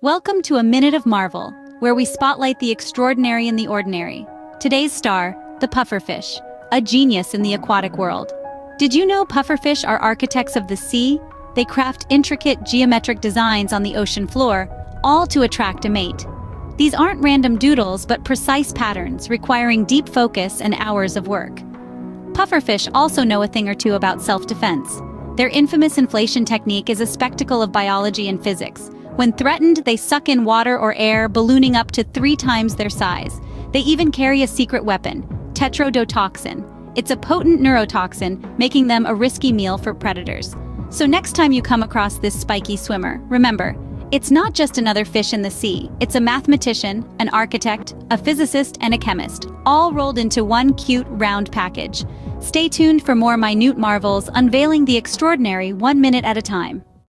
Welcome to a Minute of Marvel, where we spotlight the extraordinary and the ordinary. Today's star, the pufferfish, a genius in the aquatic world. Did you know pufferfish are architects of the sea? They craft intricate geometric designs on the ocean floor, all to attract a mate. These aren't random doodles, but precise patterns requiring deep focus and hours of work. Pufferfish also know a thing or two about self-defense. Their infamous inflation technique is a spectacle of biology and physics, when threatened, they suck in water or air, ballooning up to three times their size. They even carry a secret weapon, tetrodotoxin. It's a potent neurotoxin, making them a risky meal for predators. So next time you come across this spiky swimmer, remember, it's not just another fish in the sea. It's a mathematician, an architect, a physicist, and a chemist, all rolled into one cute, round package. Stay tuned for more minute marvels unveiling the extraordinary one minute at a time.